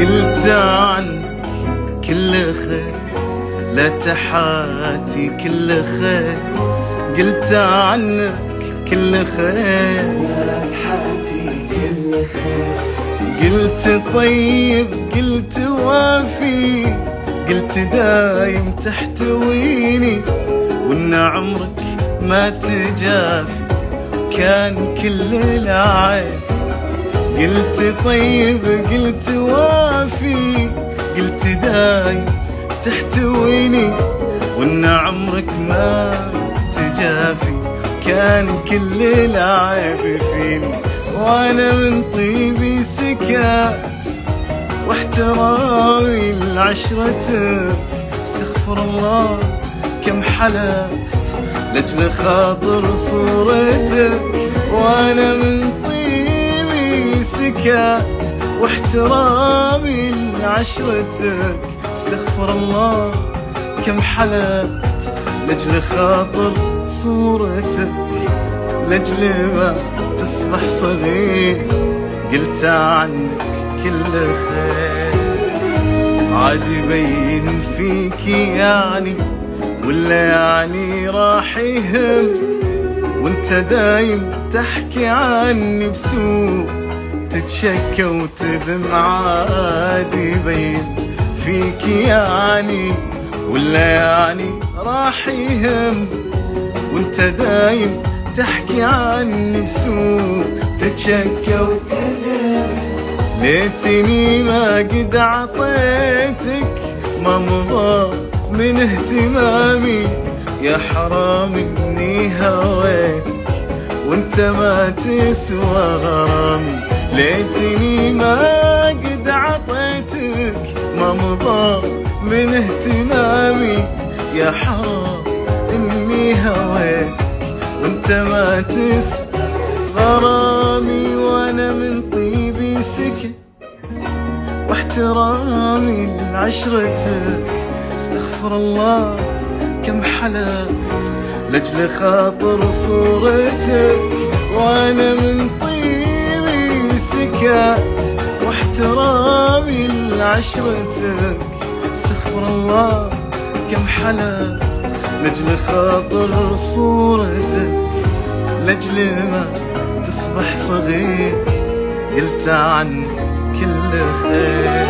قلت عنك كل خير. لا تحاتي كل خير. قلت عنك كل خير. لا تحاتي كل خير. قلت طيب قلت وافي. قلت دايم تحتويني وإن عمرك ما تجافي. كان كل العيب قلت طيب قلت وافي قلت دايم تحتويني وإن عمرك ما تجافي كان كل العيب فيني. وأنا من طيبي سكت واحترامي لعشرتك استغفر الله كم حلفت لاجل خاطر صورتك. وأنا من سكت واحترامي لعشرتك استغفر الله. كم حلفت لأجل خاطر صورتك. لأجل ما تصبح صغير. قلت عنك كل خير. عاد يبين فيك يعني ولا يعني راح يهم. وانت دايم تحكي عني بسوء. تتشكى وتذم عاد يبين فيك يعني ولا يعني راح يهم وانت دايم تحكي عني بسوء تتشكى وتذم ليتني ما قد عطيتك ما مضى من اهتمامي. يا حرام إني هويتك وانت ما تسوى غرامي. ليتني ما قد عطيتك ما مضى من اهتمامي. يا حرام إني هويتك وأنت ما تسوى غرامي وأنا من طيبي سكت. واحترامي لعشرتك استغفر الله كم حلفت لأجل خاطر صورتك. وأنا من طيبي سكت واحترامي لعشرتك استغفر الله كم حلفت لاجل خاطر صورتك. لاجل ما تصبح صغير قلت عن كل خير.